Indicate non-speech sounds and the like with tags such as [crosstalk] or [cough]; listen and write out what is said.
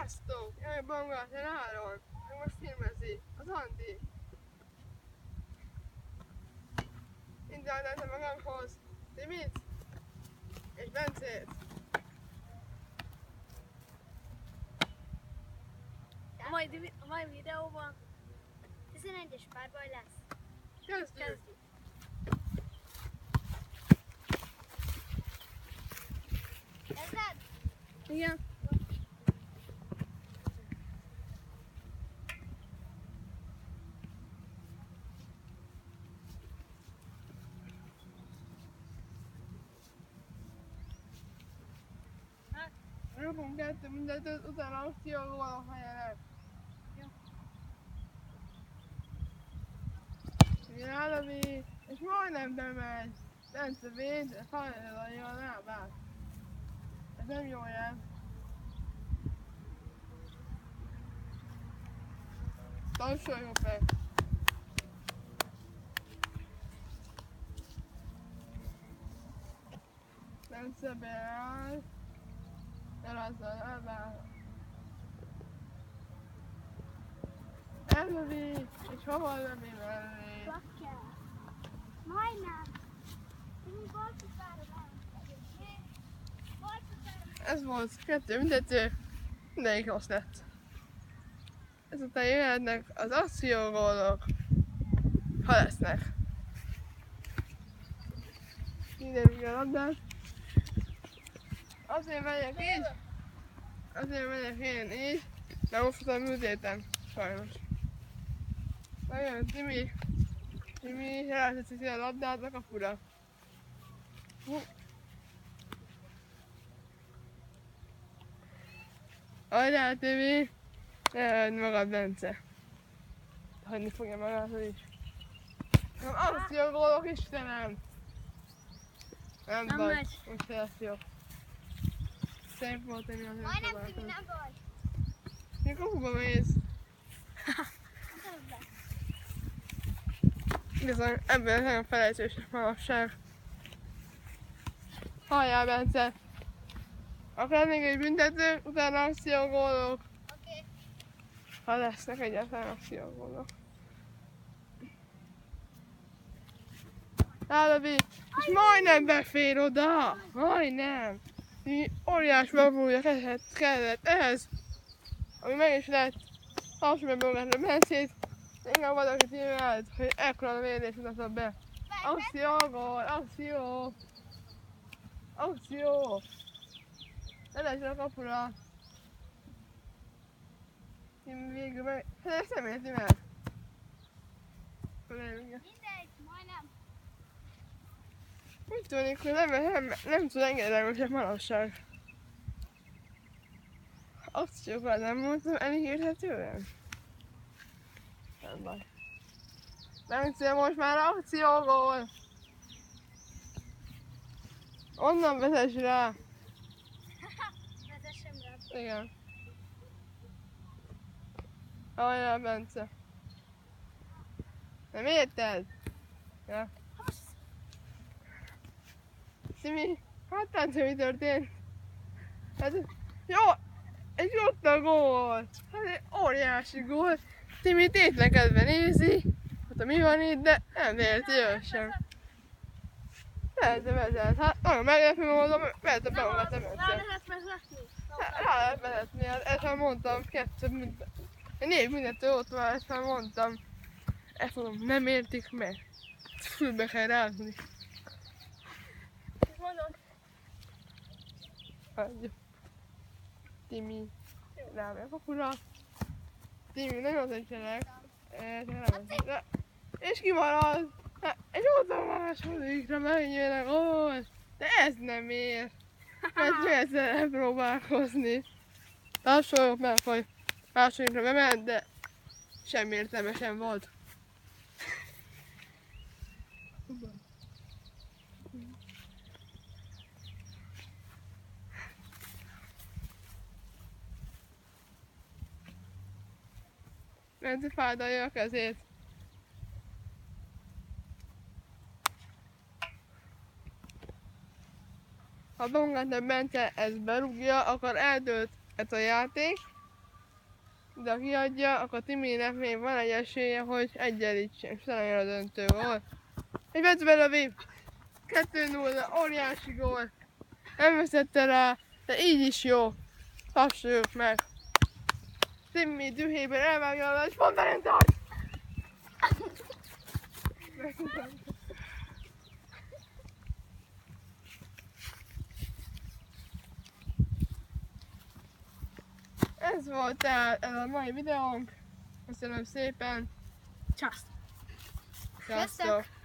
Sziasztok! Jaj, Bangát, Áron! Ő most filmezi. Az Andi. Minden ide magamhoz. Timit? És Bencét. A mai, divi- a mai videóban 11-es párbaj lesz. Kezdjük! Kezdjük. Kezded? Igen. Rúgunk kettő mindent, utána akcióval a helyenek. Jálami, és majdnem bemegy. Bence véd, hajlalja a lábát. Ez nem jó jel. Tapsoljon meg! Bence beáll. Elövi, és hova lövi mellé? Majdnem. Ez volt kettő mindegyik, mindegyik rossz lett. Ezután jöhetnek az akciógólok, ha lesznek. Minden a labdát. Azért megyek így, azért megyek én így, de most a műtétem, sajnos. Nagyon Timi, Timi elteszi a labdát a kapura. Hú. Hajrá, Tibi! Ne hagyd magad, Bence. Hagyni fogja magát is. Nem, azt jogolok, Istenem! Nem, Nem baj, úgyse lesz jó. Szép volt, hogy mi azért Majdnem. Timi, nem baj. Mi kapuba mész? Bizony, ebben nagyon felejtős manapság. Halljál, Bence! Akár még egy büntető, utána akciógólok. Oké. Ha lesznek egyáltalán akciógólok. Ellevi, és majdnem befér oda! Majdnem! Óriás babúja kellett, kellett ehhez, ami meg is lett. Hasonló magát a messzét, inkább valaki tímelt, hogy ekkora a védés mutatott be. Akció, gól, akció! Akció! Ne lesz a kapura! Én végül meg... Hát ezt nem érti meg. Fölelünk. Úgy tűnik, hogy nem, nem, nem tud engedelmesebb manapság. Akciókat nem mondtam elhirdetően? Nem baj. Bence, most már akciógól! Onnan vezess rá! Vezessem rá. Igen. Hajrá, Bence. Nem érted? Ja. Szimi, hát látod, mi történt? Hát, jó, egy ott gól! Hát egy óriási gól. Timi tétlekedve nézi, hát mi van itt, de nem érti ő sem. Lehet, vezet. Hát nagyon meglepő módon, mert a beolgat a Rá lehet vezetni. Rá lehet vezetni, hát ezt már mondtam, kettő minden. Négy mindentől ott van, ezt már mondtam. Ezt mondom, nem értik meg. Fülbe kell rázni. Mondom, Hagyja. Timi. Rám a kapura. Timi, nagyon szétselek. És kimarad. Hát, ott a másodikra menjél gól. De ez nem ér. Mert [laughs] ezzel próbálkozni. Tapsoljuk meg, hogy másodikra bement, de semmi értelme sem volt. Bence fájdalja a kezét. Ha Bongát nem Bence ezt berúgja, akkor eldőlt ez a játék, de ha kiadja, akkor Timinek még van egy esélye, hogy egyenlítsen, és talán a döntő gól. Egy Vecbe lövi! 2-0, óriási gól. Nem veszette rá, de így is jó. Tapsoljuk meg. Timmy dühében elvágja a és pont belent tart! Ez volt tehát ez a mai videónk. Köszönöm szépen. Csász. Sziasztok!